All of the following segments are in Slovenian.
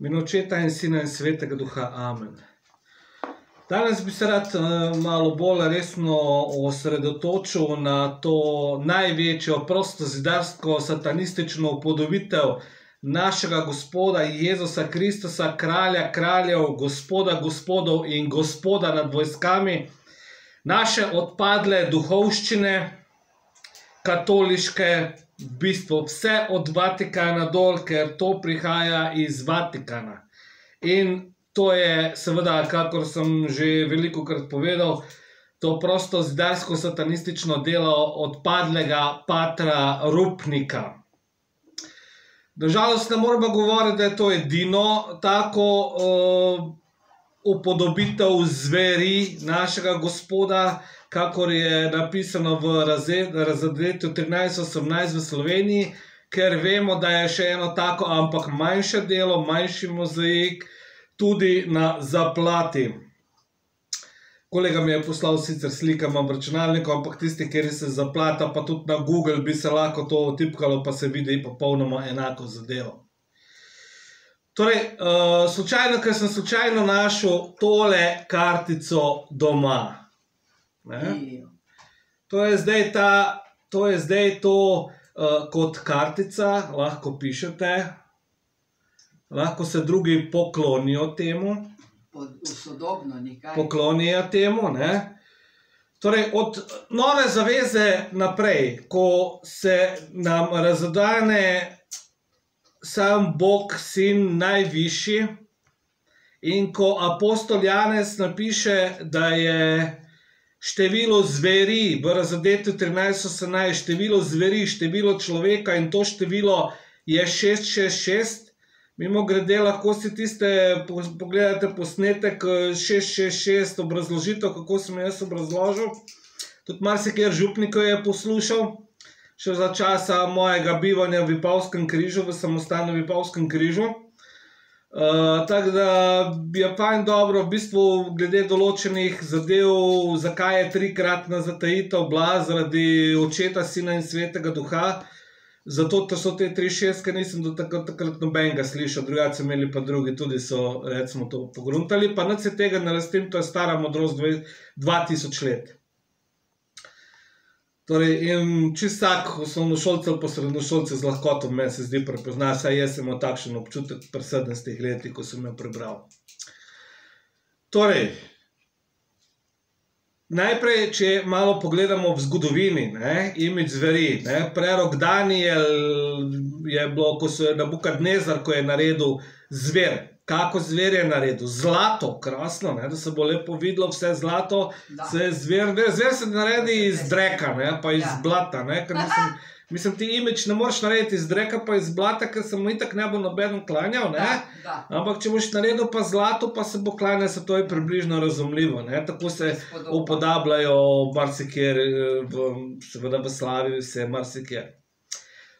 In očeta in sina in svetega duha. Amen. Danes bi se rad uh, malo bolj resno osredotočil na to največjo prostozidarsko satanistično upodobitev našega Gospoda Jezusa Kristusa, kralja kraljev, gospoda gospodov in gospoda nad vojskami, naše odpadle duhovščine, katoliške, v bistvu vse od Vatikana dol, ker to prihaja iz Vatikana. In to je, seveda, kakor sem že veliko krat povedal, to prosto zidarsko satanistično delo odpadlega patra Rupnika. Nažalost, ne moremo govoriti, da je to edino tako uh, upodobitev zveri našega gospoda, kakor je napisano v razredu 13-18 v Sloveniji, ker vemo, da je še eno tako, ampak manjše delo, manjši mozaik, tudi na zaplati. Kolega mi je poslal sicer slike, imam računalnik, ampak tisti, ki se zaplata, pa tudi na Google bi se lahko to otipkalo, pa se vidi popolnoma enako zadevo. Torej, uh, slučajno, ker sem slučajno našel tole kartico doma. To je zdaj ta, to je zdaj to uh, kot kartica, lahko pišete, lahko se drugi poklonijo temu. Usodobno, nikaj. Poklonijo temu. Ne? Torej, od nove zaveze naprej, ko se nam razodane sam Bog, sin najvišji, in ko apostol Janez napiše, da je število zveri, v razredu 13-18, število zveri, število človeka in to število je 666. Mimo grede, lahko si tiste pogledate posnetek 666, obrazložitev, kako sem jaz obrazložil. Tudi marsikaj župnikov je poslušal, še za časa mojega bivanja v Vipavskem križu, v samostanem Vipavskem križu. Uh, tako da je fajn dobro, v bistvu, glede določenih zadev, zakaj je trikratna zatajitev bila zaradi očeta, sina in svetega duha. Zato so te tri šestke, nisem do takrat, takrat nobenega slišal, drugače imeli pa drugi tudi so, recimo, to pogruntali. Pa nič se tega ne rastim, to je stara modrost 2000 let. Torej, in čist vsak osnovnošolce ali pa srednjošolce z lahkoto meni se zdi prepozna, saj jaz sem imel takšen občutek pri 17 letih, ko sem jo prebral. Torej, najprej, če malo pogledamo v zgodovini, ne, imič zveri, ne, prerok Daniel je bilo, ko so je Nabukadnezar, ko je naredil zver, kako zver je naredil. Zlato, krasno, ne, da se bo lepo videlo vse zlato. Se zver, ne, zver se naredi iz dreka, ne, pa iz ja. blata. Ne, mislim, mislim, ti imič ne moreš narediti iz dreka, pa iz blata, ker se mu itak ne bo noben klanjal. Ne, da, da. Ampak če boš naredil pa zlato, pa se bo klanjal, se to je približno razumljivo. Ne, tako se upodabljajo marsikjer, v, seveda v slavi, vse marsikjer.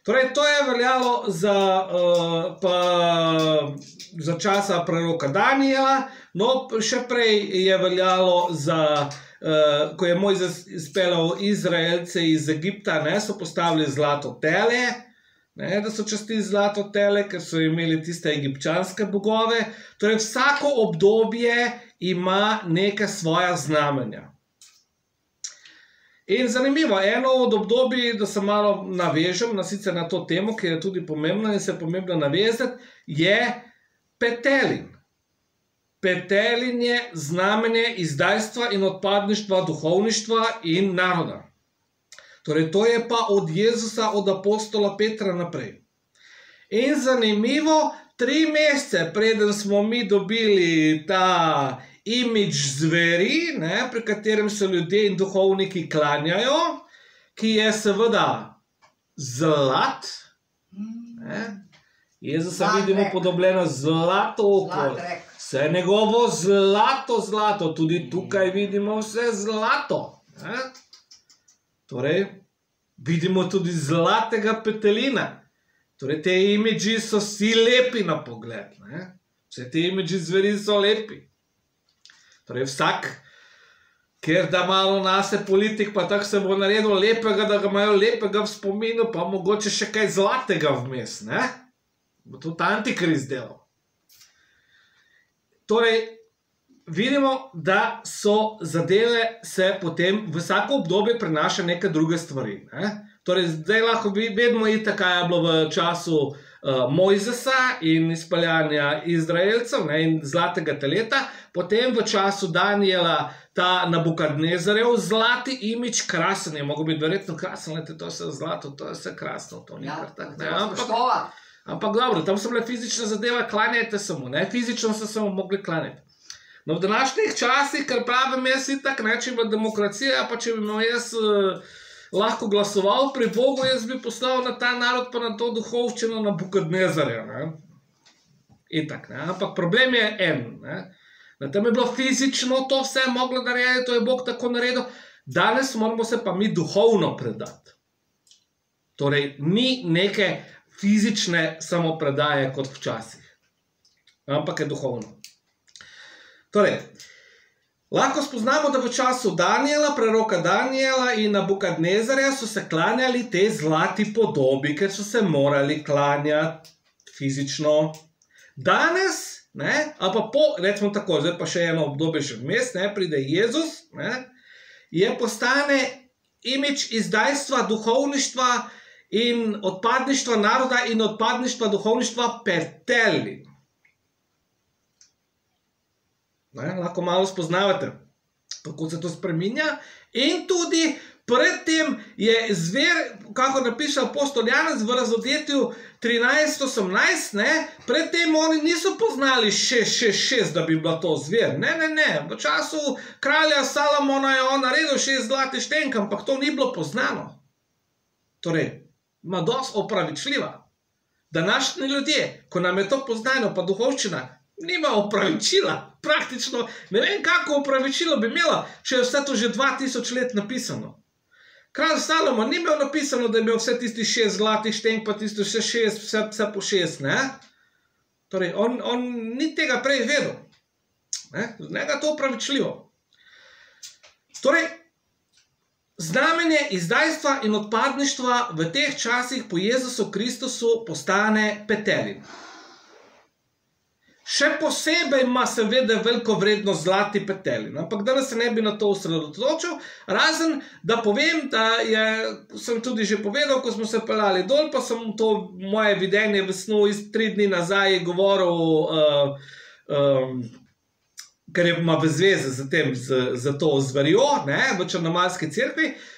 Torej, to je veljalo za, uh, pa, za časa preroka Daniela, no, še prej je veljalo za, uh, ko je Mojzes izpeljal Izraelce iz Egipta, ne, so postavili zlato tele, ne, da so častili zlato tele, ker so imeli tiste egipčanske bogove. Torej, vsako obdobje ima neke svoja znamenja. In zanimivo, eno od obdobij, da se malo navežem na, na to temo, ki je tudi pomembna in se je pomembno navezati, je petelin. Petelin je znamenje izdajstva in odpadništva, duhovništva in naroda. Torej, to je pa od Jezusa, od apostola Petra naprej. In zanimivo, tri mesece preden smo mi dobili ta imič zveri, ne, pri katerem se ljudje in duhovniki klanjajo, ki je seveda zlat. Jezus vidimo podobljeno zlato oko. Vse je njegovo zlato, zlato, tudi tukaj vidimo vse zlato. Ne? Torej, vidimo tudi zlatega petelina. Torej, te imidži so vsi lepi na pogled. Ne? Vse te imidži zveri so lepi. Torej, vsak, ker da malo nas je politik, pa tako se bo naredil lepega, da ga imajo lepega v spominu, pa mogoče še kaj zlatega vmes, ne? Bo to antikriz delal. torej, vidimo, da so zadeve se potem vsako obdobje prenaša neke druge stvari. Ne? Torej, zdaj lahko vedno je tako, je bilo v času uh, Mojzesa in izpeljanja Izraelcev ne, in zlatega teleta, potem v času Daniela ta Nabukadnezarev zlati imič, krasen je, mogoče biti verjetno krasen, lete, to vse zlato, to je vse krasno, to ni Ja, kar tako. ne, Ampak, spoštovati. ampak dobro, tam so bile fizične zadeve, klanjajte se mu, ne, fizično so se mogli klanjati. No, v današnjih časih, ker pravim, jaz itak ne, če bi demokracija, pa če bi imel jaz uh, lahko glasoval pri Bogu, jaz bi poslal na ta narod, pa na to duhovščino na Bukadnezarja. Ne? Itak, ne? Ampak problem je en. Ne? Na tem je bilo fizično to vse moglo narediti, to je Bog tako naredil, danes moramo se pa mi duhovno predati. Torej, ni neke fizične samopredaje kot včasih, ampak je duhovno. Torej, lahko spoznamo, da v času Daniela, preroka Daniela in Nabukadnezarja so se klanjali te zlati podobi, ker so se morali klanjati fizično. Danes, ne, ali pa po, recimo tako, zdaj pa še eno obdobje še vmes, ne, pride Jezus, ne, je postane imič izdajstva duhovništva in odpadništva naroda in odpadništva duhovništva petelin. Ne, lahko malo spoznavate, kako se to spremenja. In tudi predtem je zver, kako napiše apostol Janez v razodetju 13-18, predtem oni niso poznali 666, da bi bila to zver. Ne, ne, ne. V času kralja Salomona je on naredil šest zlatih štenk, ampak to ni bilo poznano. Torej, ima dosti opravičljiva. Današnji ljudje, ko nam je to poznano, pa duhovščina, nima opravičila. Praktično ne vem, kako opravičilo bi imela, če je vse to že 2000 let napisano. Kralj Salomon ni imel napisano, da je imel vse tisti šest zlatih štenk, pa tisti vse šest, vse, vse po šest. Ne? Torej, on, on ni tega prej vedel. Ne? Z njega to opravičljivo. Torej, znamenje izdajstva in odpadništva v teh časih po Jezusu Kristusu postane petelin. Še posebej ima seveda veliko vrednost zlati petelin, ampak danes se ne bi na to osredotočil, razen da povem, da je, sem tudi že povedal, ko smo se pelali dol, pa sem to moje videnje v snu iz tri dni nazaj govoril, uh, um, ker ima v zvezi z tem, z, z to zverjo, ne, v Črnomalski cerkvi, uh,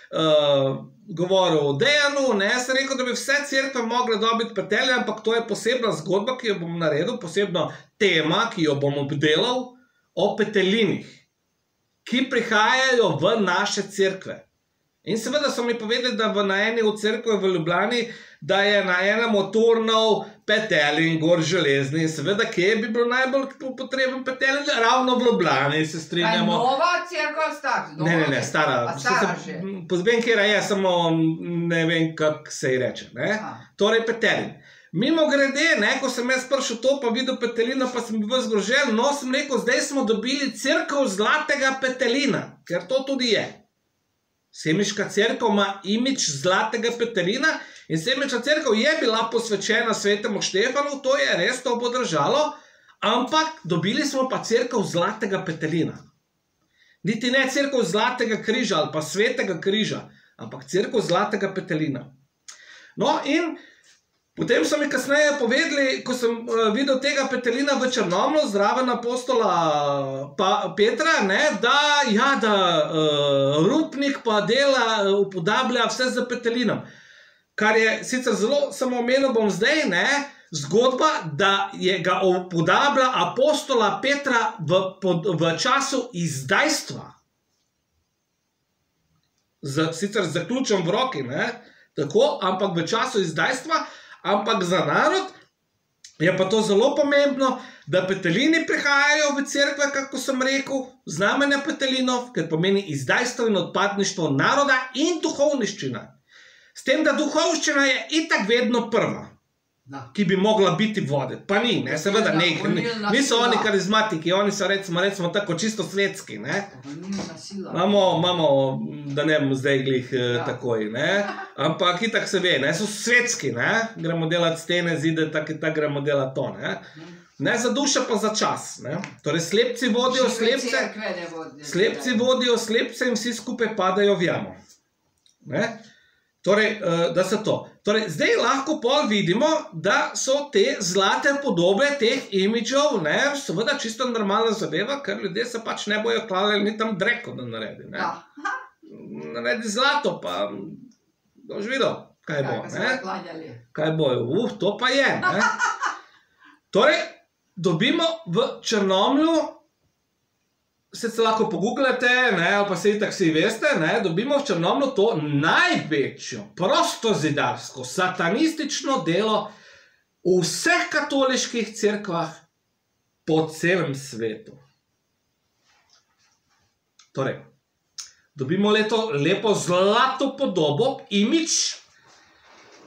govoril o Dejanu, ne, sem rekel, da bi vse cerkve mogle dobiti petelje, ampak to je posebna zgodba, ki jo bom naredil, posebna tema, ki jo bom obdelal o petelinih, ki prihajajo v naše cerkve. In seveda so mi povedali, da v na eni od cerkve v Ljubljani, da je na enem motornov petelin, gor železni. In seveda, kje bi bilo najbolj potreben petelin? Ravno v Ljubljani, se strinjamo. nova crkva, stara? Ne, ne, ne, stara. Stara Se- že. Pozvem, kje je, samo ne vem, kako se ji reče. Torej, petelin. Mimo grede, ne, ko sem jaz prišel to, pa videl petelina, pa sem bil zgrožen, no sem rekel, zdaj smo dobili crkvo zlatega petelina, ker to tudi je. Semiška crkva ima imič zlatega petelina in semiška crkva je bila posvečena svetemu Štefanu, to je res, to bo držalo, ampak dobili smo pa crkvo zlatega petelina. Niti ne crkva zlatega križa ali pa svetega križa, ampak crkva zlatega petelina. No, in potem so mi kasneje povedali, ko sem uh, videl tega petelina v Črnomlu, zraven apostola pa, Petra, ne, da, ja, da uh, rupnik pa dela, uh, upodablja vse za petelinom. Kar je sicer zelo samoumevno, bom zdaj, ne, zgodba, da je ga upodablja apostola Petra v, pod, v času izdajstva. Z, sicer z zaključom v roki, ne, tako, ampak v času izdajstva, ampak za narod je pa to zelo pomembno, da petelini prihajajo v cerkve, kako sem rekel, znamenja petelinov, ker pomeni izdajstvo in odpadništvo naroda in duhovniščina. S tem, da duhovščina je itak vedno prva, Da. ki bi mogla biti vode. Pa ni, ne, seveda ne, ne, Gonilna niso oni karizmatiki, oni so recimo, recimo tako čisto svetski. Ne. Imamo, imamo, da ne bom zdaj glih ja. Ja. takoj, ne? ampak itak se ve, ne? so svetski, ne? gremo delati stene, zide, tako in tako gremo delati to. Ne? ne za dušo, pa za čas. Ne? Torej, slepci vodijo slepce, ne slepci vodijo slepce in vsi skupaj padajo v jamo. Ne? Torej, eh, da se to. Torej, zdaj lahko pol vidimo, da so te zlate podobe teh imidžov, ne, seveda čisto normalna zadeva, ker ljudje se pač ne bojo kladali ni tam dreko, da naredi. Ne. Da, Naredi zlato, pa boš videl, kaj bo. so Ne. Kaj bo, uf, to pa je. Ne. Torej, dobimo v Črnomlju, se lahko pogooglate, ne, ali pa se itak vsi veste, ne, dobimo v Črnomlju to največjo prostozidarsko satanistično delo v vseh katoliških cerkvah po celem svetu. Torej, dobimo leto, lepo zlato podobo, imič.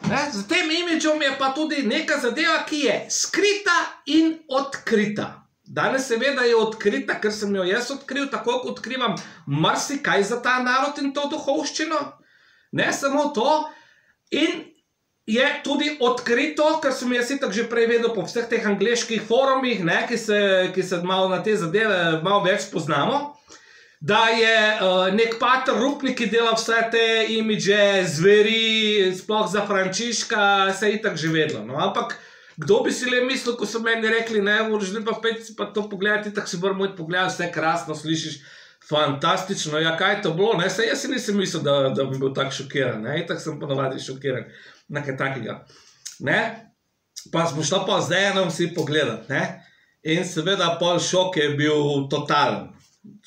Ne, z tem imidžom je pa tudi neka zadeva, ki je skrita in odkrita. Danes seveda je odkrita, ker sem jo jaz odkril, tako kot odkrivam marsikaj za ta narod in to duhovščino. Ne samo to, in je tudi odkrito, ker sem jaz itak že prej vedel po vseh teh angliških forumih, ne, ki, se, ki se malo na te zadeve malo več spoznamo. Da je uh, nek pater Rupnik, ki dela vse te imidže, zveri, sploh za Frančiška, se je itak že vedlo. No? Ampak kdo bi si le mislil, ko so meni rekli, ne, vrži pa pet si pa to pogledati, tako si moramo iti pogledati, vse krasno slišiš, fantastično. Ja, kaj je to bilo? Ne? Saj jaz si nisem mislil, da, da bi bil tako šokiran. Ne? Itak sem ponovadi šokiran na kaj takega. Ne? Pa smo šla pa zdaj enom si pogledati. Ne? In seveda pol šok je bil totalen.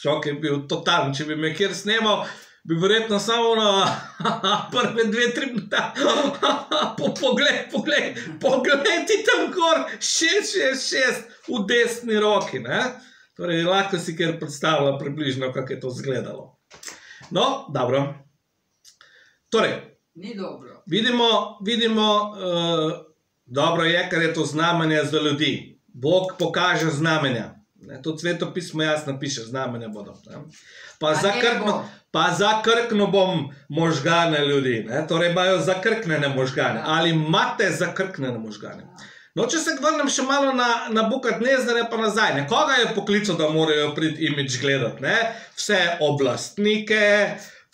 Šok je bil totalen. Če bi me kjer snemal, bi verjetno samo na prve dve, tri minute. po, pogled, pogled, pogled ti tam gor, šest, šest, šest v desni roki. Ne? Torej, lahko si kjer predstavlja približno, kako je to izgledalo. No, dobro. Torej, Ni dobro. vidimo, vidimo uh, dobro je, ker je to znamenje za ljudi. Bog pokaže znamenja. Ne, to svetopismo jasno piše, znamenja bodo. Ne. Pa, za krkno, bo. pa zakrkno bom možgane ljudi, ne. torej imajo zakrknjene možgane. Ja. Ali imate zakrknjene možgane? No, če se vrnem še malo na, na Bukatnezare, pa nazaj. Ne? Koga je poklical, da morajo priti imič gledati? Ne? Vse oblastnike,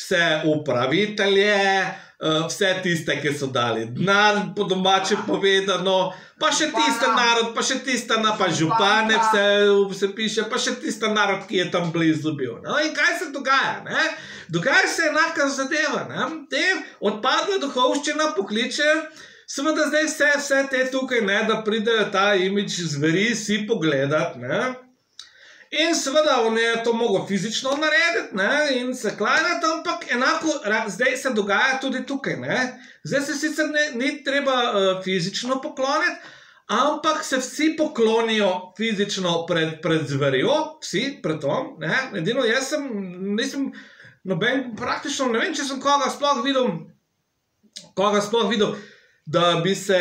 vse upravitelje, eh, vse tiste, ki so dali denar, po domače povedano, pa še Župana. narod, pa še tiste na pa župane, vse se piše, pa še tiste narod, ki je tam blizu bil. No, in kaj se dogaja? Ne? Dogaja se enaka zadeva. Ne? Te odpadla duhovščina pokliče. Seveda zdaj vse, vse te tukaj, ne, da pridejo ta imič zveri, si pogledati. Ne. In seveda on je to mogel fizično narediti ne, in se klanjati, ampak enako zdaj se dogaja tudi tukaj. Ne. Zdaj se sicer ne, ni treba uh, fizično pokloniti, ampak se vsi poklonijo fizično pred, pred zverjo, vsi pred tom. Ne. Edino jaz sem, nisem, noben, praktično ne vem, če sem koga sploh videl, koga sploh videl da bi se,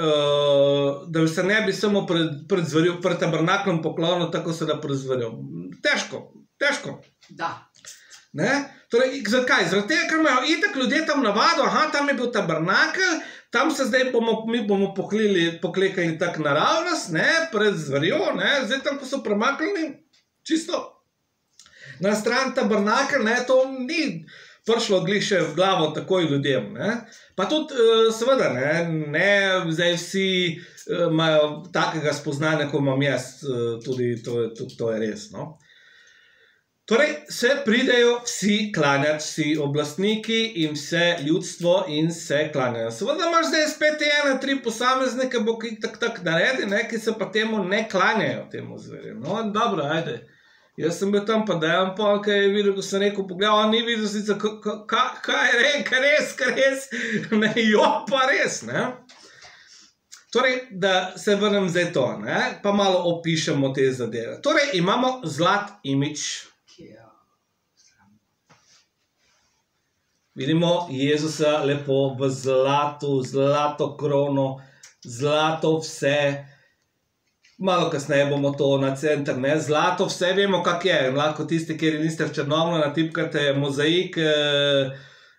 uh, da bi se ne bi samo pred, pred, zverjo, pred tabernaklom poklonil, tako se da pred zverjo. Težko, težko. Da. Ne? Torej, zakaj? Zaradi tega, ker imajo itak ljudje tam navado, aha, tam je bil tabernakel, tam se zdaj bomo, mi bomo poklili, poklekali tako naravnost, ne, pred zverjo, ne, zdaj tam, ko so premaknili, čisto na stran tabernakel, ne, to ni prišlo glih še v glavo takoj ljudem. Ne. Pa tudi, eh, seveda, ne, ne zdaj vsi eh, imajo takega spoznanja, kot imam jaz, eh, tudi to, tudi to je res. No. Torej, se pridejo vsi klanjati, vsi oblastniki in vse ljudstvo in se klanjajo. Seveda imaš zdaj spet ene, tri posameznike, bo ki tako tak naredi, ne, ki se pa temu ne klanjajo, temu zverju. No, dobro, ajde. Jaz sem bil tam, pa da je pol, kaj je videl, ko sem rekel, poglej, on ni videl, sicer, ka- ka- ka- kaj je rekel, res, kaj res, ne, jo pa res, ne. Torej, da se vrnem zdaj to, ne, pa malo opišemo te zadeve. Torej, imamo zlat imič. Vidimo Jezusa lepo v zlatu, zlato krono, zlato vse. Malo kasneje bomo to na center, ne? zlato vse vemo, kak je. Lahko tisti, ki niste v Črnomlu, natipkate mozaik, eh,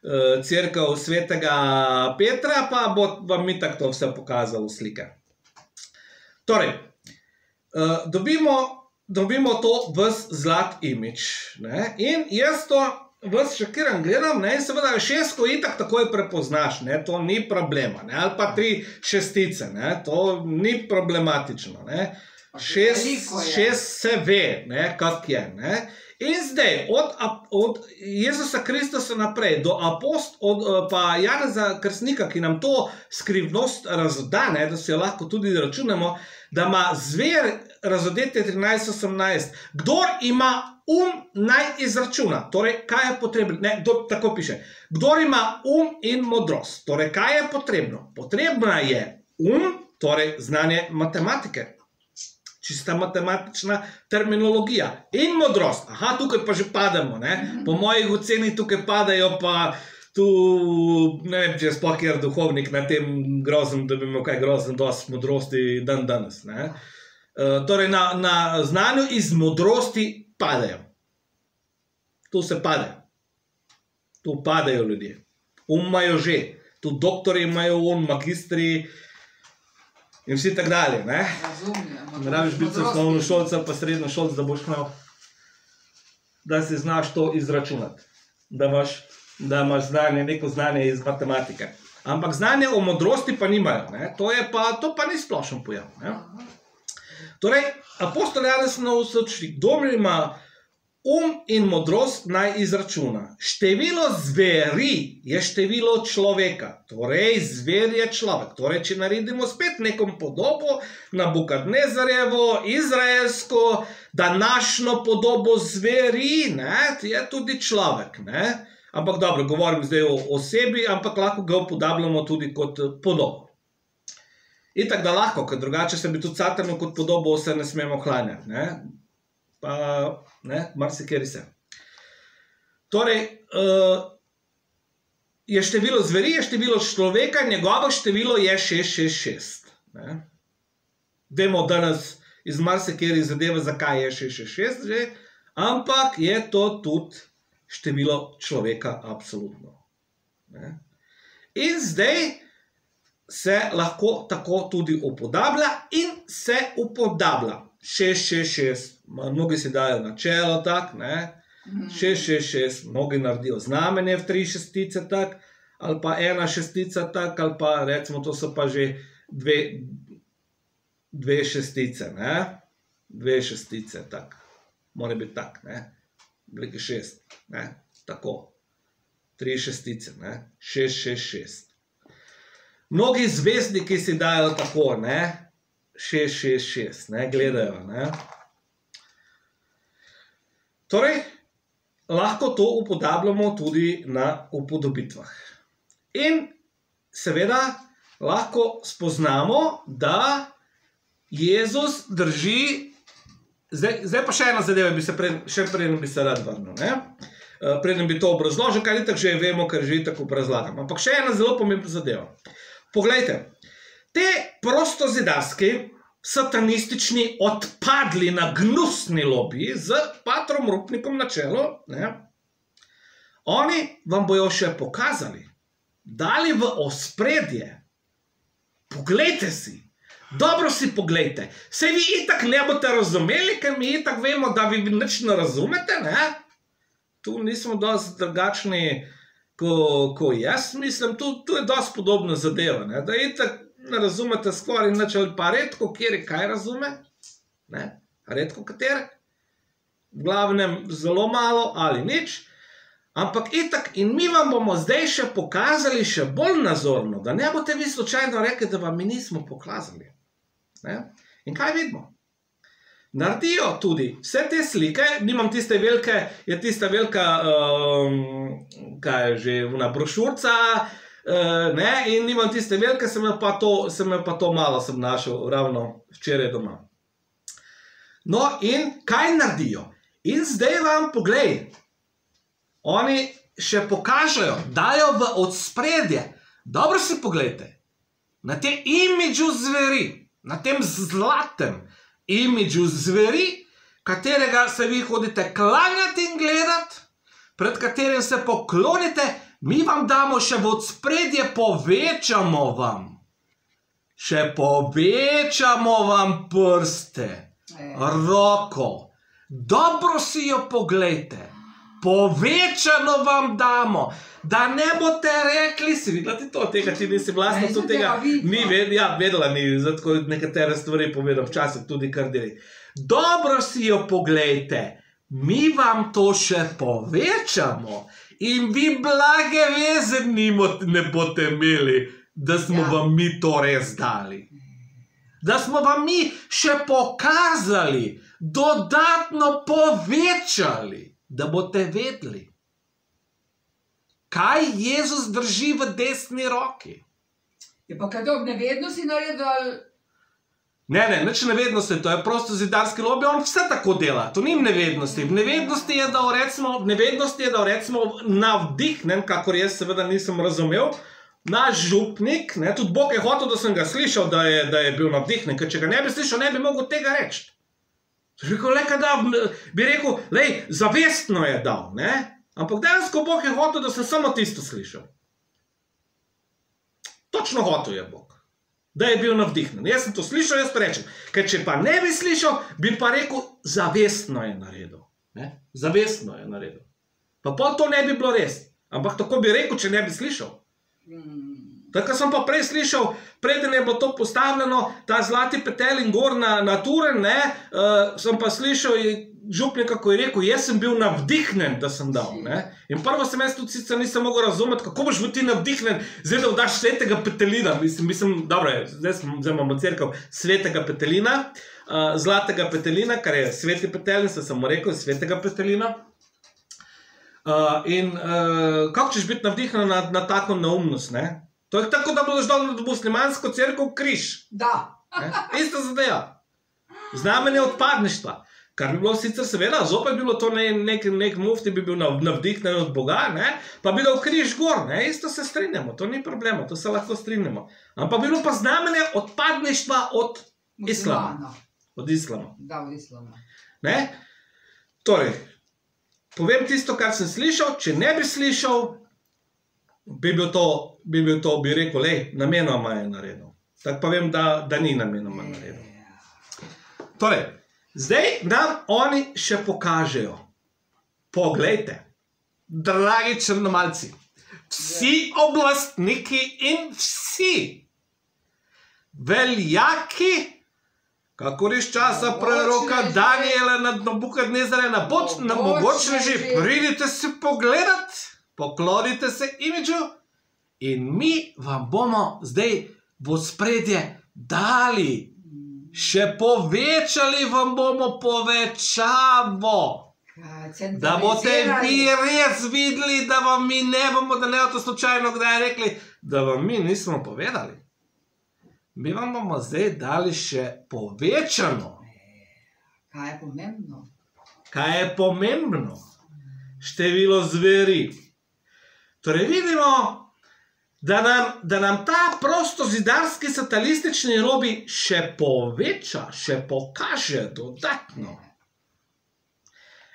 eh, crkva svetega Petra, pa bo vam mi tako vse pokazal v slike. Torej, uh, dobimo, dobimo to v zlat imič. Ne? In jaz to vas šokiran gledam, ne? in seveda šestko itak takoj prepoznaš, ne? to ni problema, ne? ali pa tri šestice, ne? to ni problematično. Ne? Šest, šest se ve, kak je. Ne? In zdaj, od, od Jezusa Kristusa naprej do apost, od, eh, pa Janeza Krstnika, ki nam to skrivnost razda, ne, da si jo lahko tudi računamo, da ima zver razodetje 13-18. Kdor ima um, naj izračuna. Torej, kaj je potrebno? Ne, do, tako piše. Kdor ima um in modrost. Torej, kaj je potrebno? Potrebna je um, torej znanje matematike čista matematična terminologija in modrost. Aha, tukaj pa že pademo, ne? po mojih ocenah tukaj padajo pa. Tu ne vem, če je sploh kjer duhovnik na tem groznem, da bi imel kaj grozno, dosti modrosti dan danes. Ne? Uh, torej, na, na znanju iz modrosti padajo. Tu se pade. Tu padajo ljudje. Umajo že. Tu doktori imajo um, magistri in vsi tako dalje. Ne? Razumem. Ne rabiš biti osnovno šolca, pa srednjo šolca, da boš imel, da si znaš to izračunati, da imaš, da imaš znanje, neko znanje iz matematike. Ampak znanje o modrosti pa nimajo, ne? to, je pa, to pa ni splošen pojav. Ne? Torej, apostol Janez na vsočnik, kdo ima um in modrost, naj izračuna. Število zveri je število človeka, torej zver je človek. Torej, če naredimo spet nekom podobo na Bukadnezarjevo, izraelsko, današnjo podobo zveri, ne, je tudi človek. Ne? Ampak dobro, govorim zdaj o osebi, ampak lahko ga upodabljamo tudi kot podobo. In tako da lahko, ker drugače se bi tudi catrno kot podobo se ne smemo klanjati. Ne? Pa, ne, marsikeri se. Torej, uh, je število zveri, je število človeka, njegovo število je 666. Ne? Vemo danes iz marsikeri zadeve, zakaj je 666 že, ampak je to tudi število človeka, absolutno. Ne? In zdaj se lahko tako tudi upodablja in se upodablja. 666, mnogi si dajo na čelo, tako, ne. 666, mnogi naredijo znamenje v tri šestice, tak, ali pa ena šestica, tak, ali pa recimo to so pa že dve, dve šestice, ne. Dve šestice, tak. Mora biti tak, ne. Oblike šest, ne. Tako. Tri šestice, ne. Šest, šest, šest. Mnogi zvezdniki si dajo tako, ne. 666, ne, gledajo. Ne. Torej, lahko to upodabljamo tudi na upodobitvah. In seveda lahko spoznamo, da Jezus drži. Zdaj, zdaj pa še ena zadeva, bi se pred, še preden bi se rad vrnil. Ne? Eh, Preden bi to obrazložil, kar itak že vemo, ker že tako obrazlagam. Ampak še ena zelo pomembna zadeva. Poglejte, te prostozidarski, satanistični, odpadli na gnusni lobiji z patrom Rupnikom na čelu, ne, oni vam bojo še pokazali, dali v ospredje. Poglejte si, dobro si poglejte. Se vi itak ne boste razumeli, ker mi itak vemo, da vi nič ne razumete, ne? Tu nismo dosti drugačni, ko, ko jaz mislim, tu, tu je dosti podobna zadeva, ne? da itak ne razumete skoraj nič, ali pa redko, kjer je kaj razume, ne? redko katere, v glavnem zelo malo ali nič. Ampak itak, in mi vam bomo zdaj še pokazali, še bolj nazorno, da ne boste vi slučajno rekli, da vam mi nismo pokazali. Ne? In kaj vidimo? Naredijo tudi vse te slike, nimam tiste velike, je tista velika, um, kaj je že, una brošurca, uh, ne, in nimam tiste velike, sem jo pa to, sem jo pa to malo sem našel ravno včeraj doma. No, in kaj naredijo? In zdaj vam poglej, oni še pokažejo, dajo v odspredje. Dobro si pogledajte, na tem imidžu zveri, na tem zlatem imidžu zveri, katerega se vi hodite klanjati in gledati, pred katerim se poklonite, mi vam damo še v odspredje, povečamo vam. Še povečamo vam prste. E, roko, dobro si jo pogledajte, povečano vam damo. Da ne boste rekli, si videla ti to, tega ti nisi vlastno, to tega ni ved, ja, vedela, ni zato nekatere stvari povedal, včasih tudi kar direkt. Dobro si jo pogledajte, mi vam to še povečamo in vi blage veze nimo- ne boste imeli, da smo Ja. vam mi to res dali. Da smo vam mi še pokazali, dodatno povečali, da boste vedeli, kaj Jezus drži v desni roki. Je pa kaj v nevednosti naredil, ali Ne, ne, nič nevednosti, to je prosto zidarski lobby, on vse tako dela, to ni nevednosti. V nevednosti je, da recimo, nevednosti je, da recimo navdihnen, kakor jaz seveda nisem razumel, naš župnik, ne, tudi Bog je hotel, da sem ga slišal, da je, da je bil navdihnen, ker če ga ne bi slišal, ne bi mogel tega reči. Rekel, le, da, bi rekel, lej, zavestno je dal, ne? Ampak dejansko Bog je hotel, da sem samo tisto slišal. Točno hotel je Bog da je bil navdihnjen. Jaz sem to slišal, jaz pa rečem. Ker če pa ne bi slišal, bi pa rekel, zavestno je naredil. Ne? Zavestno je naredil. Pa pol to ne bi bilo res. Ampak tako bi rekel, če ne bi slišal. Tako sem pa prej slišal, preden je bilo to postavljeno, ta zlati petel in gor na, na turen, ne, uh, sem pa slišal je župnika, ko je rekel, jaz sem bil navdihnjen, da sem dal. Ne. In prvo sem jaz tudi sicer nisem mogel razumeti, kako boš bil ti navdihnjen, zdaj da daš svetega petelina. Mislim, mislim dobro je, zdaj, sem, zdaj imamo crkv svetega petelina, uh, zlatega petelina, kar je sveti petelin, sem samo rekel, svetega petelina. Uh, in uh, kako češ biti navdihnjen na, na tako neumnost? Ne? To je tako, da boš dal na muslimansko crkvo križ. da. Ne? Ista zadeva. Znamenje odpadništva. Kar bi bilo sicer, seveda, zopet bilo to ne, nek, nek mufti, bi bil nav- navdihnjen od Boga, ne? pa bi dal križ gor, ne? isto se strinjamo, to ni problema, to se lahko strinjamo. Ampak bi bilo pa znamenje odpadništva od, Islama. od islama. Da, od islama. Ne? Torej, povem tisto, kar sem slišal. Če ne bi slišal, bi bil to, bi, bil to, bi rekel, le, namenoma je naredil. Tako pa vem, da, da ni namenoma naredil. Torej, zdaj nam oni še pokažejo. Poglejte, dragi črnomalci, vsi oblastniki in vsi veljaki, kako iz časa proroka. Daniela nad Nabukadnezarja na boč, na mogočneži, Mogočneži. pridite se pogledat, poklonite se imidžu in mi vam bomo zdaj v spredje dali, še povečali vam bomo povečavo. Da boste vi res videli, da vam mi ne bomo, da ne boste slučajno kdaj rekli, da vam mi nismo povedali. Mi vam bomo zdaj dali še povečano. Kaj je pomembno? Kaj je pomembno? Število zveri. Torej, vidimo, da nam, da nam ta prostozidarski satanistični robi še poveča, še pokaže dodatno.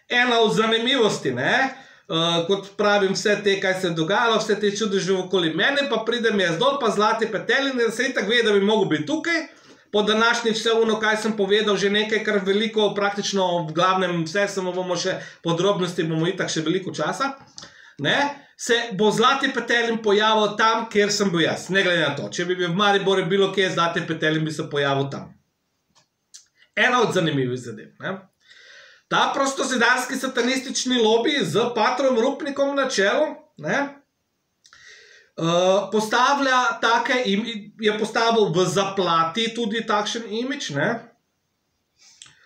Ena od zanimivosti, ne? Uh, kot pravim, vse te, kaj se je dogajalo, vse te čudeže okoli mene, pa pridem jaz dol, pa zlati petelin, in se itak ve, da bi mogel biti tukaj. Po današnji vse uno, kaj sem povedal, že nekaj, kar veliko, praktično v glavnem vse, samo bomo še podrobnosti, bomo itak še veliko časa. Ne? Se bo zlati petelin pojavil tam, kjer sem bil jaz, ne glede na to. Če bi bil v Mariboru bilo kje, zlati petelin bi se pojavil tam. Ena od zanimivih zadev. Ne? Ta prostozidarski satanistični lobby z patrom Rupnikom na čelu ne, uh, postavlja take, je postavil v zaplati tudi takšen imič. Ne.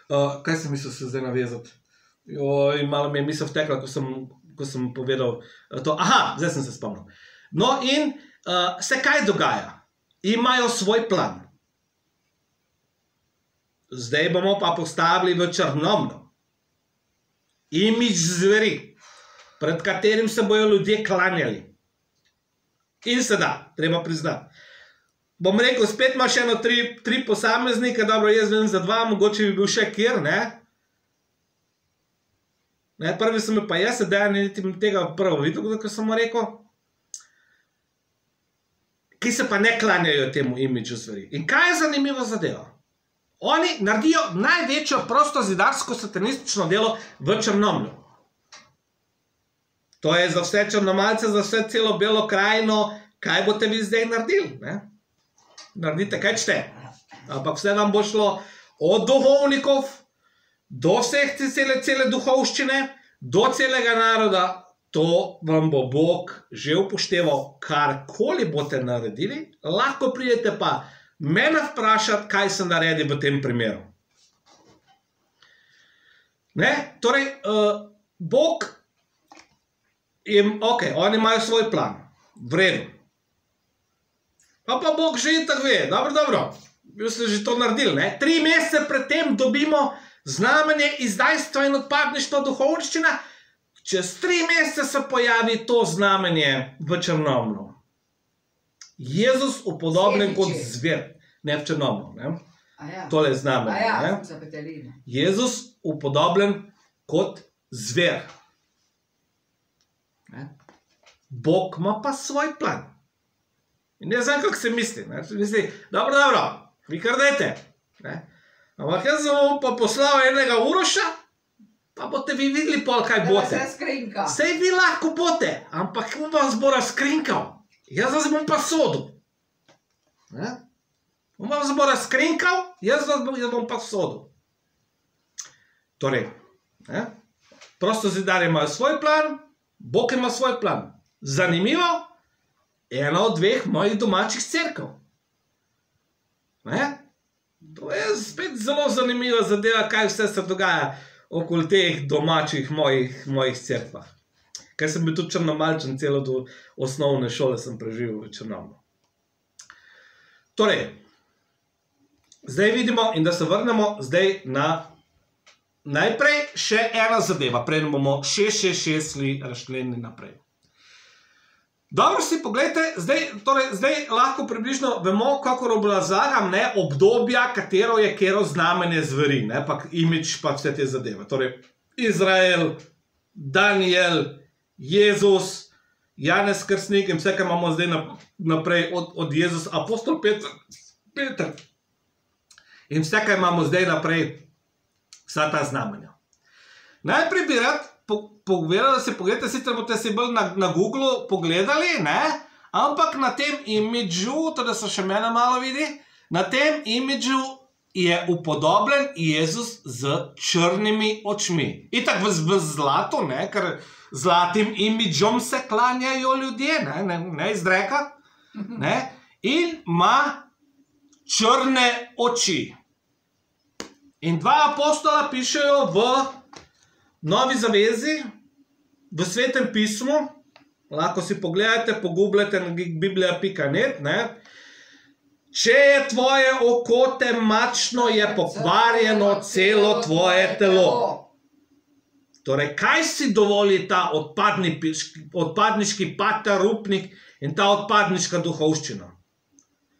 Uh, kaj sem mislil se zdaj navezati? Joj, malo mi je misel vtekla, ko sem, ko sem povedal eh, to. Aha, zdaj sem se spomnil. No, in uh, se kaj dogaja? Imajo svoj plan. Zdaj bomo pa postavili v črnomno imič zveri, pred katerim se bodo ljudje klanjali. In se da, treba priznati. Bom rekel, spet imaš eno tri, tri posameznike, dobro, jaz vem za dva, mogoče bi bil še kjer, ne? Ne prvi sem pa jaz, sedaj niti tega prvo videl, kot sem mu rekel. Ki se pa ne klanjajo temu imiču zveri. In kaj je zanimivo zadeva? Oni naredijo največjo prostozidarsko satanistično delo v Črnomlju. To je za vse črnomalce, za vse celo belo krajino, kaj boste vi zdaj naredili. Ne? Naredite, kaj čete. Ampak vse vam bo šlo od duhovnikov do vseh te cele, cele duhovščine, do celega naroda. To vam bo Bog že upošteval, karkoli boste naredili, lahko pridete pa mene vprašati, kaj se naredi v tem primeru. Ne? Torej, uh, Bog jim, ok, oni imajo svoj plan, vreden. Pa pa Bog že tako ve, dobro, dobro, vi ste že to naredili. Ne? Tri mesece predtem dobimo znamenje izdajstva in odpadništva duhovščina, čez tri mesece se pojavi to znamenje v Črnomlu. Jezus upodobljen kot zver, ne v Črnomlu. Ne? Ja. Tole znamenje. ja, Ne? Jezus upodobljen kot zver. Ne? Bog ima pa svoj plan. In ne znam, kako se misli. Ne? Se Misli, dobro, dobro, vi kar dajte. Ne? Ampak jaz sem vam pa poslal enega uroša, pa boste vi videli, pol, kaj boste. Sej vi lahko boste, ampak on vas bo razkrinkal. Jaz vas bom pa sodil. Ne? On vas bo razkrinkal, jaz vas bom, jaz bom pa sodil. Torej, ne? prosto zidari imajo svoj plan, Bog ima svoj plan. Zanimivo, ena od dveh mojih domačih crkv. Ne? To je spet zelo zanimiva zadeva, kaj vse se dogaja okoli teh domačih mojih, mojih crkvah. Ker sem bil tudi črnomalčen, celo do osnovne šole sem preživel v Črnomlu. Torej, zdaj vidimo, in da se vrnemo zdaj na najprej še ena zadeva, preden bomo še, še, še šli razšljeni naprej. Dobro si pogledajte, zdaj, torej, zdaj lahko približno vemo, kako oblazaram ne, obdobja, katero je kero znamenje zveri, ne, pa imič pa vse te zadeve. Torej, Izrael, Daniel, Jezus, Janez Krstnik in vse, kar imamo zdaj nap- naprej od, od Jezusa, apostol Petr, Petr. In vse, kar imamo zdaj naprej, vsa ta znamenja. Najprej bi rad po- povedal, da si pogledate, sicer boste si bolj na, na Googlu pogledali, ne? ampak na tem imidžu, to da se še mene malo vidi, na tem imidžu je upodobljen Jezus z črnimi očmi. Itak v, v zlatu, ne? ker zlatim imidžom se klanjajo ljudje, ne, ne, ne izreka. Ne? In ima črne oči. In dva apostola pišejo v Novi zavezi, v svetem pismu, lahko si pogledate, pogooglate na biblija.net. ne. Če je tvoje oko temačno, je pokvarjeno celo tvoje telo. Torej, kaj si dovoli ta odpadni, odpadniški pater, upnik in ta odpadniška duhovščina?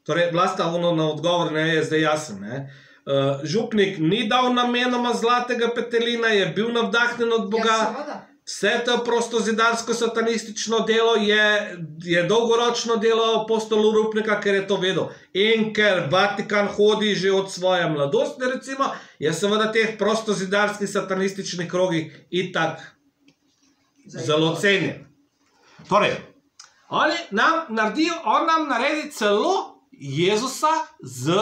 Torej, vlasta ono na odgovor ne je zdaj jasen. Ne? Uh, župnik ni dal namenoma zlatega petelina, je bil navdahnjen od Boga. Ja, seveda. Vse to prostozidarsko satanistično delo je, je dolgoročno delo apostola Rupnika, ker je to vedel. In ker Vatikan hodi že od svoje mladosti, recimo, je seveda teh prostozidarskih satanističnih krogih itak zelo cenjen. Torej, oni nam naredijo, on nam naredi celo Jezusa z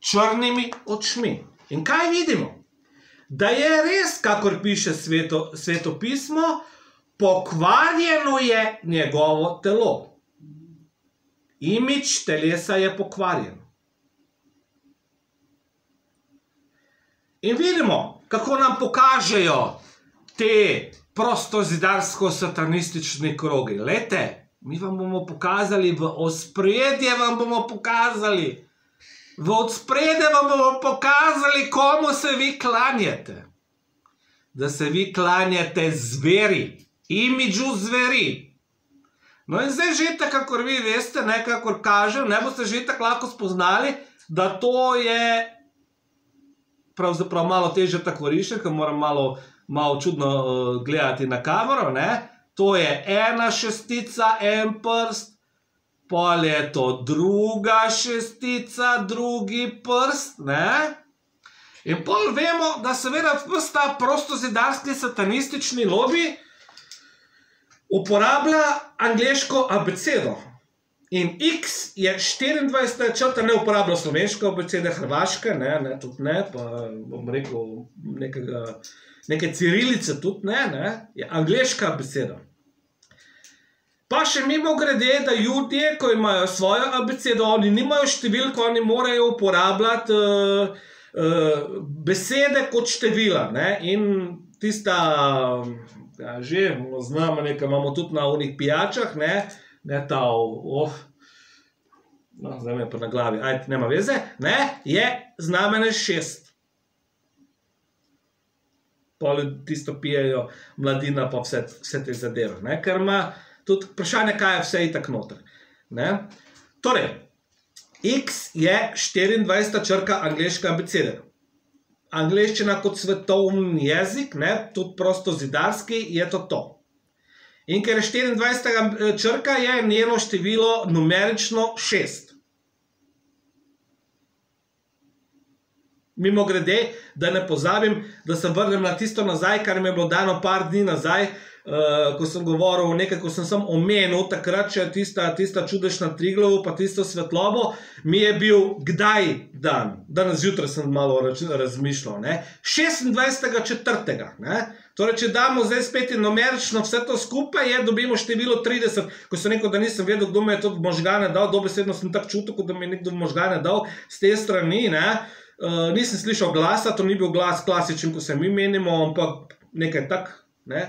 črnimi očmi. In kaj vidimo? Da je res, kakor piše sveto, sveto pismo, pokvarjeno je njegovo telo. Imič telesa je pokvarjen. In vidimo, kako nam pokažejo te prostozidarsko-satanistični krogi. Lete, mi vam bomo pokazali, v ospredje vam bomo pokazali, v ospredje vam bomo pokazali, komu se vi klanjate. Da se vi klanjate zveri, imidžu zveri. No in zdaj že tako, kakor vi veste, ne kakor kažem, ne boste že tako lahko spoznali, da to je pravzaprav malo teže tako rišem, ker moram malo, malo čudno uh, gledati na kamero. Ne? To je ena šestica, en prst, pol je to druga šestica, drugi prst. Ne? In pol vemo, da seveda vse ta prostozidarski satanistični lobby uporablja angliško abecedo. In X je 24 črta, ne uporablja slovenške abecede, hrvaške, ne, ne, tudi ne, pa bom rekel nekega, neke cirilice tudi ne, ne, je angliška abeceda. Pa še mimo grede, da ljudje, ko imajo svojo abecedo, oni nimajo številko, oni morajo uporabljati uh, uh, besede kot števila. Ne? In tista, ja, že znamo, nekaj imamo tudi na unih pijačah, ne, ne ta, oh, no, zdaj me pa na glavi, ajde, nema veze, ne, je znamenje šest. Pol tisto pijejo mladina, pa vse, vse te zadeve. Ne? Ker ima tudi vprašanje, kaj je vse itak noter. Ne? Torej, X je 24 črka angliške abecede. Angliščina kot svetovni jezik, ne, tudi prosto zidarski, je to to. In ker je 24 črka, je njeno število numerično 6. Mimo grede, da ne pozabim, da se vrnem na tisto nazaj, kar mi je bilo dano par dni nazaj, ko sem govoril nekaj, ko sem sem omenil takrat, če tista, tista čudežna triglav, pa tisto svetlobo, mi je bil kdaj dan, danes zjutraj sem malo razmišljal, ne? 26. četrtega? Torej, če damo zdaj spet numerično vse to skupaj, je, dobimo število 30. Ko sem rekel, da nisem vedel, kdo mi je to v možgane dal, dobesedno sem tako čutil, kot da mi je nekdo v možgane dal z te strani, ne? Uh, nisem slišal glasa, to ni bil glas klasičen, ko se mi menimo, ampak nekaj tak, ne?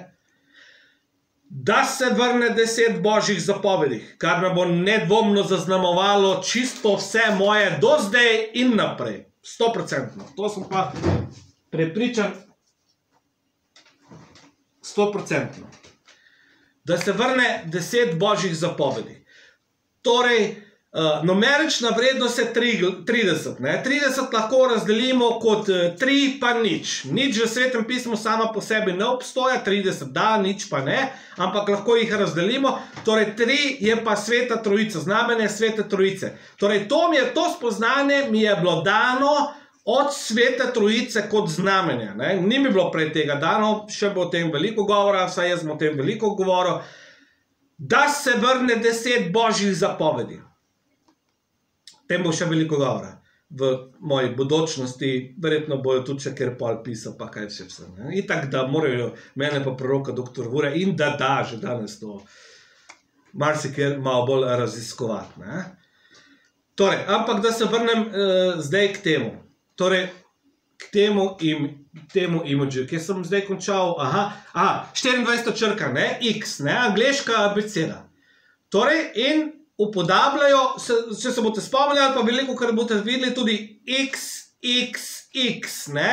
Da se vrne deset božjih zapovedi, kar me bo nedvomno zaznamovalo čisto vse moje do zdaj in naprej. Sto procentno. To sem pa prepričan. Sto procentno. Da se vrne deset božjih zapovedi. Torej, Uh, numerična vrednost je 30. Ne? 30 lahko razdelimo kot 3, pa nič. Nič v svetem pismu sama po sebi ne obstoja, 30 da, nič pa ne, ampak lahko jih razdelimo. Torej, 3 je pa sveta trojica, znamenje svete trojice. Torej, to, mi je, to spoznanje mi je bilo dano od svete trojice kot znamenje. Ne? Ni mi bilo prej tega dano, še bo o tem veliko govora, saj jaz sem o tem veliko govoril, da se vrne deset božjih zapovedi tem bo še veliko govora v moji bodočnosti, verjetno bojo tudi še kjer pol pisal, pa kaj še vse. Ne? In tako da morajo mene pa proroka doktor Hure in da da že danes to marsikaj malo bolj raziskovati. Ne? Torej, ampak da se vrnem uh, zdaj k temu. Torej, k temu in temu emoji, ki sem zdaj končal. Aha, aha 24 črka, ne, X, ne, angliška abeceda. Torej, in upodabljajo, se, če se boste spomnili, pa veliko, kar boste videli, tudi XXX, ne?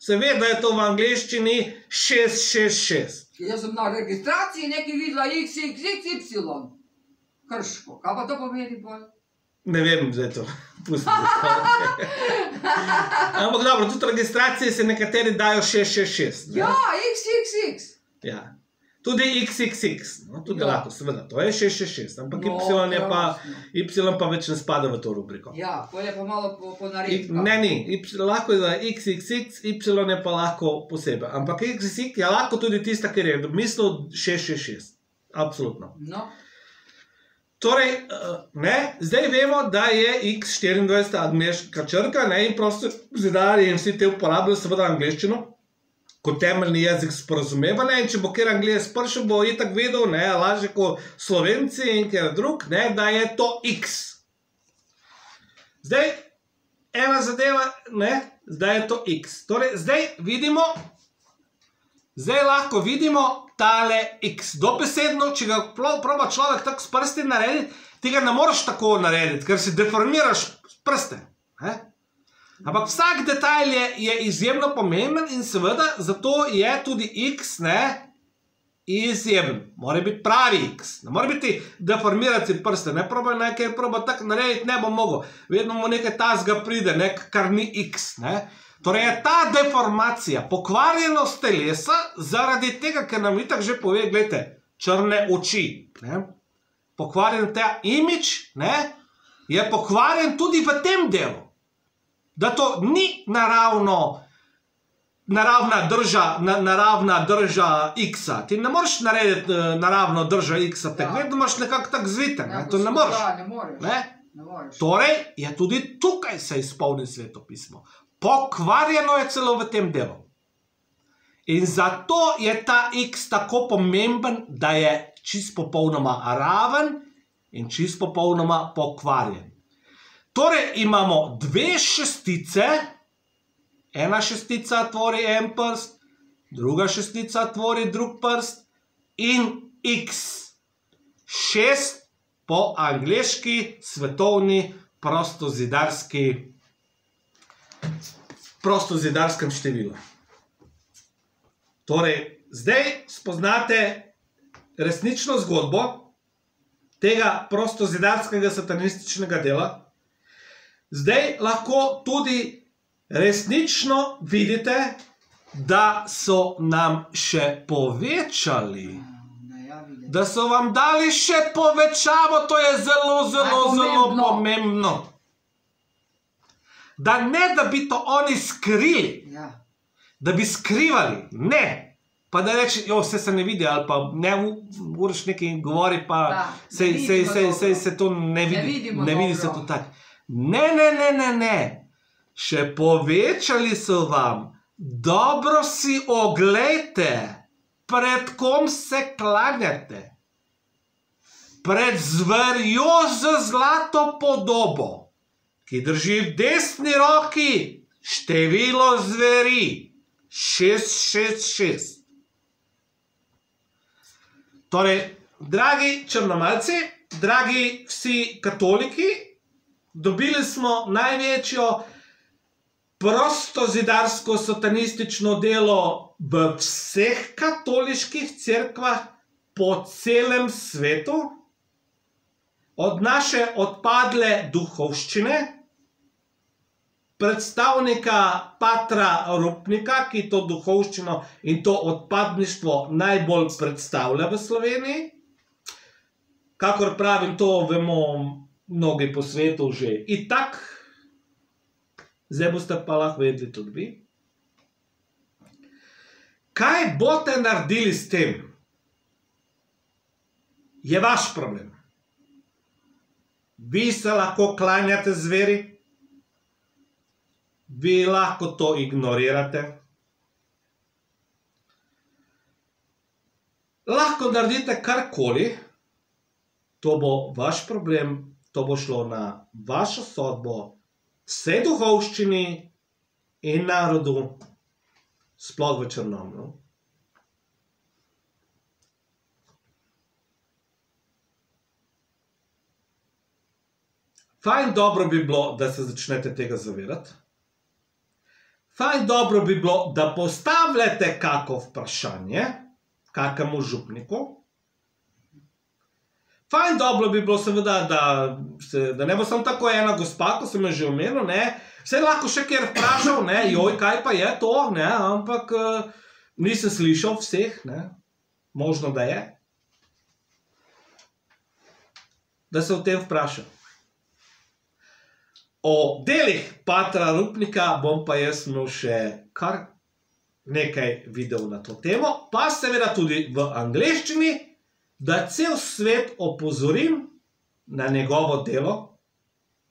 Se ve, da je to v angleščini 666. Jaz sem na registraciji nekaj videla XXXY. Krško. Kaj pa to pomeni bolj? Ne vem, zdaj to. Ampak dobro, tudi registracije se nekateri dajo 666. Ja, XXX. Ja. Tudi XXX, no, tudi ja. lahko, seveda, to je 666, ampak No, Y, je pa, y pa več ne spada v to rubriko. Ja, to je pa malo po, po I, naredku. ne, ni, y, lahko je za XXX, Y je pa lahko posebej. Ampak XXX je lahko tudi tista, ki je mislil 666. Absolutno. No, Torej, eh, ne, zdaj vemo, da je X24 angliška črka ne, in prosto zidarji in vsi te uporabljajo seveda angliščino kot temeljni jezik sporazumevanja in če bo kjer anglijes pršel, bo itak vedel, ne, lažje kot slovenci in kjer drug, ne, da je to X. Zdaj, ena zadeva, ne, zdaj je to X. Torej, zdaj vidimo, zdaj lahko vidimo tale X. Dobesedno, če ga proba človek tako s prsti narediti, ti ga ne moreš tako narediti, ker si deformiraš prste. Ne? Ampak vsak detajl je, je izjemno pomemben in seveda zato je tudi X ne, izjemen. Mora biti pravi X. Ne more biti deformirati prste. Ne proba nekaj proba tako narediti, ne bo mogel. Vedno mu nekaj tasga pride, ne, kar ni X. Ne. Torej je ta deformacija, pokvarjenost telesa zaradi tega, ker nam itak že pove, gledajte, črne oči. Ne. Pokvarjen ta imič, ne, je pokvarjen tudi v tem delu da to ni naravno, naravna drža, na, naravna drža X-a. Ti ne moreš narediti uh, naravno držo X-a, tako Ja. vedno imaš nekako tako zviten, Ja, ne? to ne moreš. Ja, ne moreš. Ne? Ne moreš. Torej je tudi tukaj se izpolni svetopismo. Pokvarjeno je celo v tem delu. In zato je ta X tako pomemben, da je čist popolnoma raven in čist popolnoma pokvarjen. Torej imamo dve šestice, ena šestica tvori en prst, druga šestica tvori drug prst in X. Šest po angliški svetovni prostozidarski prostozidarskem številu. Torej, zdaj spoznate resnično zgodbo tega prostozidarskega satanističnega dela. Zdaj lahko tudi resnično vidite, da so nam še povečali Ne, da so vam dali še povečavo, to je zelo, zelo, zelo Najpomembno. pomembno. Da ne, da bi to oni skrili, Ja. da bi skrivali, ne. Pa da reči, jo, vse se ne vidi, ali pa ne, uraš nekaj govori, pa Da, se, ne se, se, se, se to ne vidi. vidimo ne vidi se dobro. to tako. Ne, ne, ne, ne, ne. Še povečali so vam, dobro si oglejte, pred kom se klanjate. Pred zverjo z zlato podobo, ki drži v desni roki število zveri 666. Torej, dragi črnomalci, dragi vsi katoliki, dobili smo največjo prostozidarsko satanistično delo v vseh katoliških cerkvah po celem svetu, od naše odpadle duhovščine, predstavnika Patra Rupnika, ki to duhovščino in to odpadništvo najbolj predstavlja v Sloveniji. Kakor pravim, to vemo mnogi po svetu že itak, zdaj boste pa lahko vedeli tudi vi. Kaj boste naredili s tem? Je vaš problem. Vi se lahko klanjate zveri, vi lahko to ignorirate. Lahko naredite karkoli, to bo vaš problem, to bo šlo na vašo sodbo, vse duhovščini in narodu, sploh v Črnomlju. Fajn dobro bi bilo, da se začnete tega zavedati. Fajn dobro bi bilo, da postavljate kako vprašanje, kakemu župniku. Fajn dobro bi bilo, seveda, da, se, da ne bo samo tako ena gospa, ko sem jo že omenil, ne. Vse lahko še kjer vprašal, ne, joj, kaj pa je to, ne, ampak uh, nisem slišal vseh, ne. Možno, da je. Da se o tem vprašam. O delih Patra Rupnika bom pa jaz imel še kar nekaj videov na to temo, pa seveda tudi v angleščini, da cel svet opozorim na njegovo delo.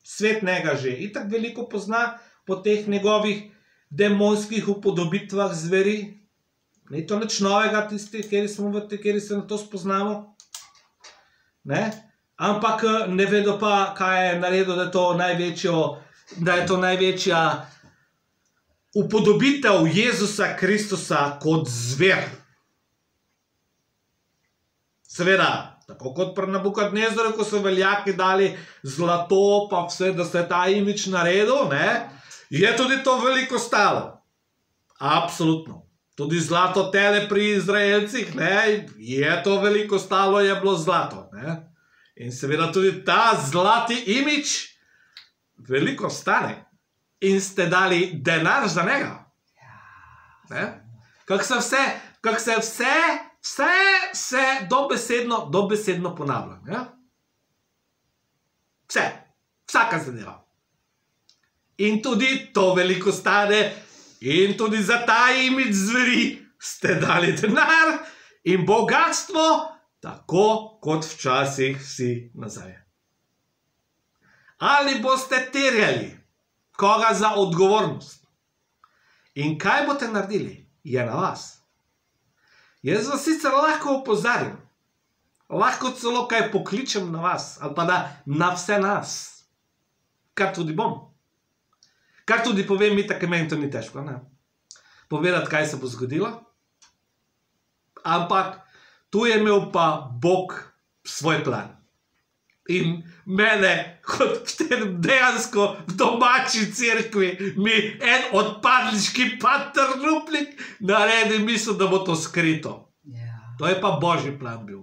Svet njega že itak veliko pozna po teh njegovih demonskih upodobitvah zveri. Ni to nič novega, tisti, kjer smo v tem, kjer se na to spoznamo. Ne? Ampak eh, ne vedo pa, kaj je naredil, da je to, največjo, da je to največja upodobitev Jezusa Kristusa kot zver. Seveda, tako kot pri Nabukadnezaru, ko so veljaki dali zlato, pa vse, da se je ta imič naredil, ne, je tudi to veliko stalo. Absolutno. Tudi zlato tele pri Izraelcih, ne, je to veliko stalo, je bilo zlato. Ne. In seveda tudi ta zlati imič veliko stane. In ste dali denar za njega. Ne? Kako se vse, kako se vse, vse se dobesedno, dobesedno ponavlja. Ne? Vse, vsaka zadeva. in tudi to veliko stane, in tudi za ta imič zveri ste dali denar in bogatstvo, tako kot včasih vsi nazaj. Ali boste terjali koga za odgovornost? In kaj boste naredili, je na vas. Jaz vas sicer lahko opozarjam, lahko celo kaj pokličem na vas, ali pa na, na vse nas, kar tudi bom. Kar tudi povem, mi tako meni to ni težko. Ne? Povedati, kaj se bo zgodilo. Ampak tu je imel pa Bog svoj plan. In mene, kot dejansko v domači cerkvi, mi en odpadniški patrnupnik naredi misel, da bo to skrito. Ja. To je pa božji plan bil.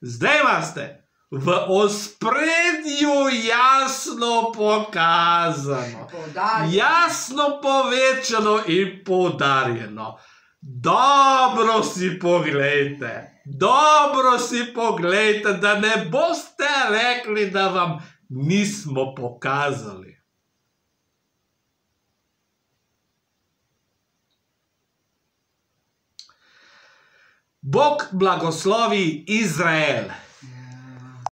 Zdaj imate v ospredju jasno pokazano, Poudarjam. jasno povečano in poudarjeno. Dobro si pogledajte, dobro si pogledajte, da ne boste rekli, da vam nismo pokazali. Bog blagoslovi Izrael.